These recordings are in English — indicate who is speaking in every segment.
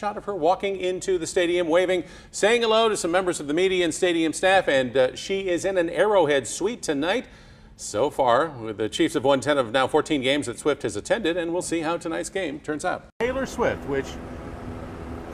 Speaker 1: shot of her walking into the stadium, waving, saying hello to some members of the media and stadium staff, and uh, she is in an Arrowhead suite tonight. So far, the Chiefs have won 10 of now 14 games that Swift has attended, and we'll see how tonight's game turns out. Taylor Swift, which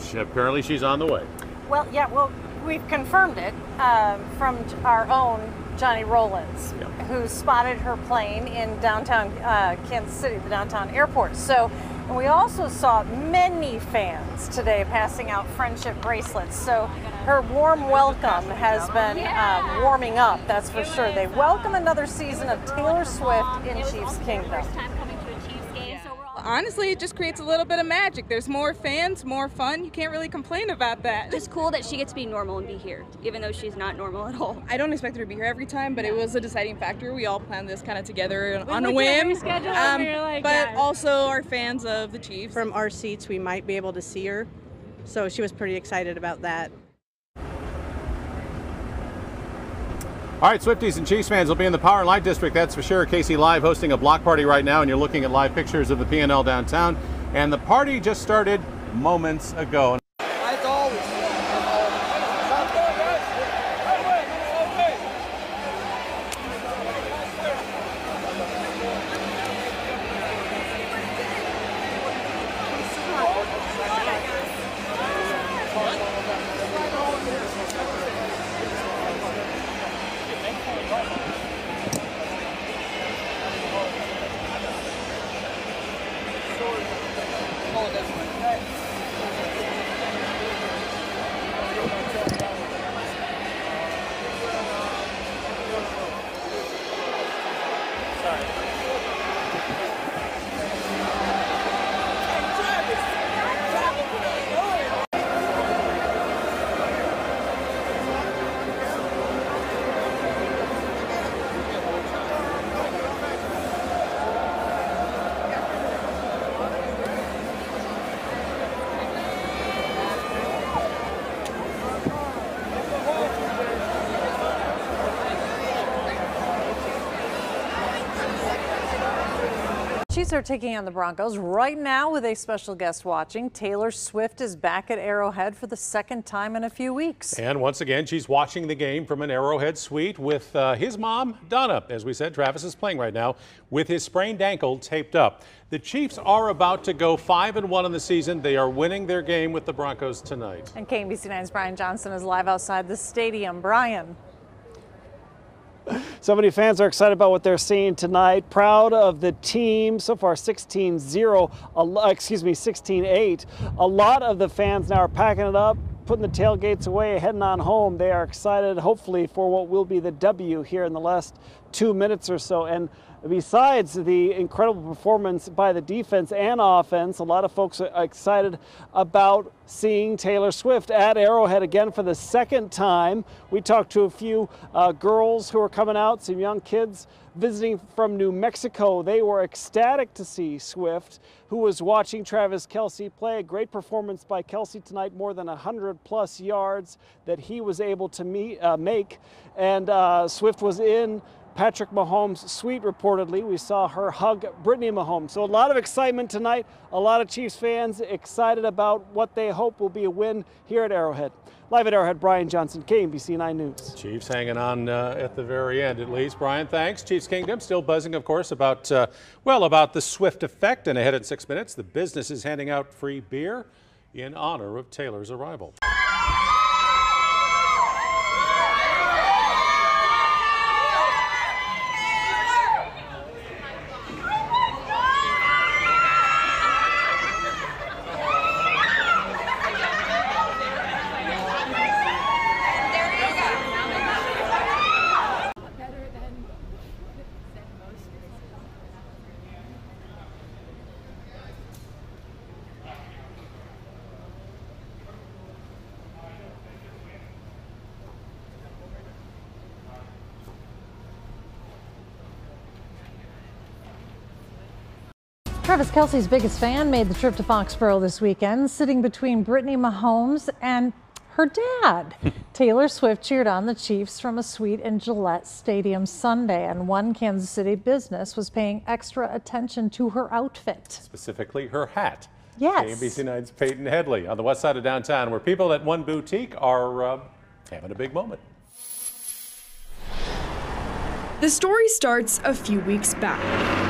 Speaker 1: she, apparently she's on the way.
Speaker 2: Well, yeah, well, we've confirmed it um, from our own Johnny Rollins, yep. who spotted her plane in downtown uh, Kansas City, the downtown airport. So, and we also saw many fans today passing out friendship bracelets. So, her warm welcome has been um, warming up, that's for sure. They welcome another season of Taylor Swift in Chiefs Kingdom
Speaker 3: honestly, it just creates a little bit of magic. There's more fans, more fun. You can't really complain about that.
Speaker 4: It's cool that she gets to be normal and be here, even though she's not normal at all.
Speaker 3: I don't expect her to be here every time, but it was a deciding factor. We all planned this kind of together
Speaker 5: we
Speaker 3: on a whim.
Speaker 5: Um, like,
Speaker 3: but
Speaker 5: yeah.
Speaker 3: also are fans of the Chiefs.
Speaker 6: From our seats, we might be able to see her. So she was pretty excited about that.
Speaker 1: All right, Swifties and Chiefs fans will be in the Power and Light District, that's for sure. KC Live hosting a block party right now, and you're looking at live pictures of the PNL downtown. And the party just started moments ago.
Speaker 2: Chiefs are taking on the Broncos right now with a special guest watching. Taylor Swift is back at Arrowhead for the second time in a few weeks.
Speaker 1: And once again, she's watching the game from an Arrowhead suite with uh, his mom, Donna. As we said, Travis is playing right now with his sprained ankle taped up. The Chiefs are about to go 5 and 1 in the season. They are winning their game with the Broncos tonight.
Speaker 2: And KMBC9's Brian Johnson is live outside the stadium. Brian.
Speaker 7: So many fans are excited about what they're seeing tonight. Proud of the team. So far 16-0, excuse me, 16-8. A lot of the fans now are packing it up, putting the tailgates away, heading on home. They are excited, hopefully, for what will be the W here in the last two minutes or so. And besides the incredible performance by the defense and offense, a lot of folks are excited about seeing Taylor Swift at Arrowhead again for the second time. We talked to a few uh, girls who are coming out, some young kids visiting from New Mexico. They were ecstatic to see Swift, who was watching Travis Kelce play. A great performance by Kelce tonight, more than 100 plus yards that he was able to meet, uh, make. And uh, Swift was in Patrick Mahomes' suite, reportedly. We saw her hug Brittany Mahomes. So a lot of excitement tonight. A lot of Chiefs fans excited about what they hope will be a win here at Arrowhead. Live at Arrowhead, Brian Johnson, KMBC 9 News.
Speaker 1: Chiefs hanging on uh, at the very end, at least. Brian, thanks. Chiefs Kingdom still buzzing, of course, about, uh, well, about the Swift effect. And ahead in six minutes, the business is handing out free beer in honor of Taylor's arrival.
Speaker 2: Travis Kelce's biggest fan made the trip to Foxborough this weekend, sitting between Brittany Mahomes and her dad. Taylor Swift cheered on the Chiefs from a suite in Gillette Stadium Sunday, and one Kansas City business was paying extra attention to her outfit.
Speaker 1: Specifically, her hat.
Speaker 2: Yes.
Speaker 1: ABC 9's Peyton Headley on the west side of downtown, where people at one boutique are uh, having a big moment.
Speaker 5: The story starts a few weeks back.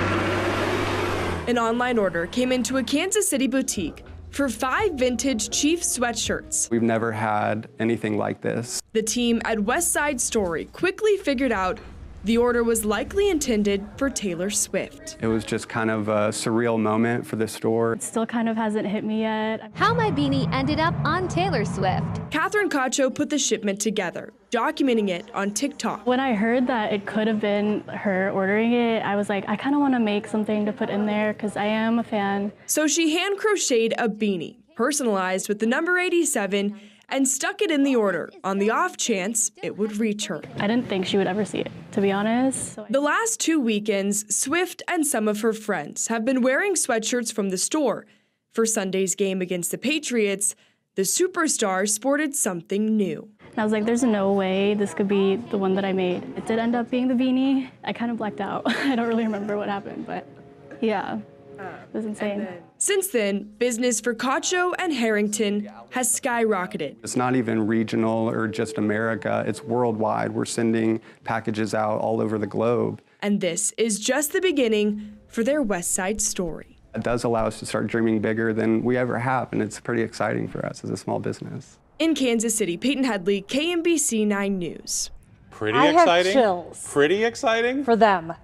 Speaker 5: An online order came into a Kansas City boutique for five vintage Chiefs sweatshirts.
Speaker 8: We've never had anything like this.
Speaker 5: The team at Westside Storey quickly figured out the order was likely intended for Taylor Swift.
Speaker 8: It was just kind of a surreal moment for the store.
Speaker 9: It still kind of hasn't hit me yet.
Speaker 10: How my beanie ended up on Taylor Swift.
Speaker 5: Catherine Cacho put the shipment together, documenting it on TikTok.
Speaker 9: When I heard that it could have been her ordering it, I was like, I kind of want to make something to put in there because I am a fan.
Speaker 5: So she hand crocheted a beanie, personalized with the number 87, and stuck it in the order on the off chance it would reach her.
Speaker 9: I didn't think she would ever see it, to be honest.
Speaker 5: The last two weekends, Swift and some of her friends have been wearing sweatshirts from the store. For Sunday's game against the Patriots, the superstar sported something new.
Speaker 9: I was like, there's no way this could be the one that I made. It did end up being the beanie. I kind of blacked out. I don't really remember what happened, but yeah, Um, it was insane.
Speaker 5: Since then, business for Cacho and Harrington has skyrocketed.
Speaker 8: It's not even regional or just America, it's worldwide. We're sending packages out all over the globe.
Speaker 5: And this is just the beginning for their West Side story.
Speaker 8: It does allow us to start dreaming bigger than we ever have, and it's pretty exciting for us as a small business.
Speaker 5: In Kansas City, Peyton Headley, KMBC 9 News.
Speaker 1: Pretty
Speaker 2: I have
Speaker 1: exciting.
Speaker 2: chills.
Speaker 1: Pretty exciting.
Speaker 2: For them.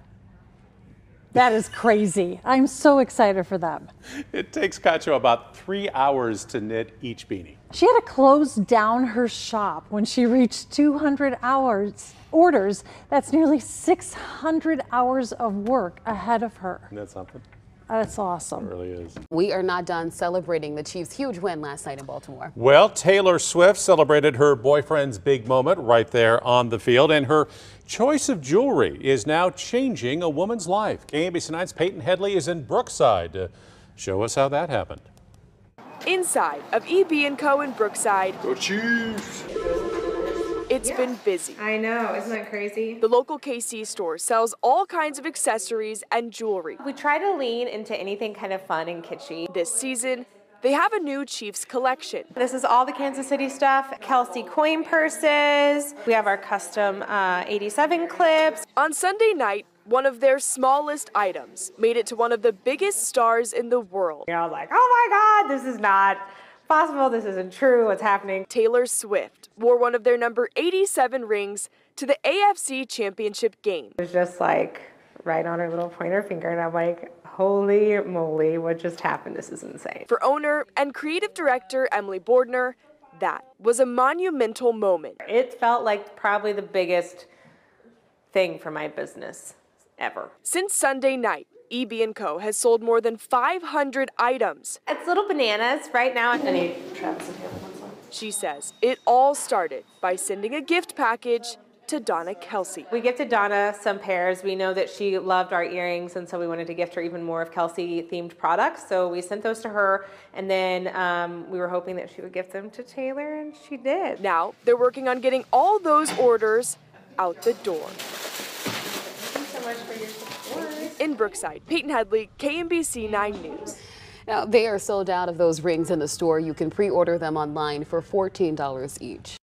Speaker 2: That is crazy. I'm so excited for them.
Speaker 1: It takes Cacho about three hours to knit each beanie.
Speaker 2: She had to close down her shop when she reached 200 hours orders. That's nearly 600 hours of work ahead of her.
Speaker 1: Isn't that something?
Speaker 2: Oh, that's
Speaker 1: It
Speaker 2: awesome.
Speaker 1: really is.
Speaker 11: We are not done celebrating the Chiefs' huge win last night in Baltimore.
Speaker 1: Well, Taylor Swift celebrated her boyfriend's big moment right there on the field, and her choice of jewelry is now changing a woman's life. KMBC 9's Peyton Headley is in Brookside to show us how that happened.
Speaker 5: Inside of EB & Co. in Brookside. Go Chiefs! It's been busy.
Speaker 3: I know, isn't that crazy?
Speaker 5: The local KC store sells all kinds of accessories and jewelry.
Speaker 3: We try to lean into anything kind of fun and kitschy.
Speaker 5: This season, they have a new Chiefs collection.
Speaker 3: This is all the Kansas City stuff. Kelce coin purses. We have our custom uh, 87 clips.
Speaker 5: On Sunday night, one of their smallest items made it to one of the biggest stars in the world.
Speaker 3: You're all like, oh my God, this is not possible. This isn't true. What's happening?
Speaker 5: Taylor Swift wore one of their number 87 rings to the AFC Championship game.
Speaker 3: It was just like right on her little pointer finger. And I'm like, holy moly, what just happened? This is insane.
Speaker 5: For owner and creative director Emily Bordner, that was a monumental moment.
Speaker 3: It felt like probably the biggest thing for my business ever.
Speaker 5: Since Sunday night, EB & Co. has sold more than 500 items.
Speaker 3: It's little bananas right now. Any Travis and Taylor?
Speaker 5: She says it all started by sending a gift package to Donna Kelce.
Speaker 3: We gifted Donna some pairs. We know that she loved our earrings, and so we wanted to gift her even more of Kelce themed products. So we sent those to her, and then um, we were hoping that she would gift them to Taylor, and she did.
Speaker 5: Now they're working on getting all those orders out the door.
Speaker 3: Thank you so much for your.
Speaker 5: In Brookside, Peyton Headley, KMBC 9 News.
Speaker 11: Now, they are sold out of those rings in the store. You can pre order them online for $14 each.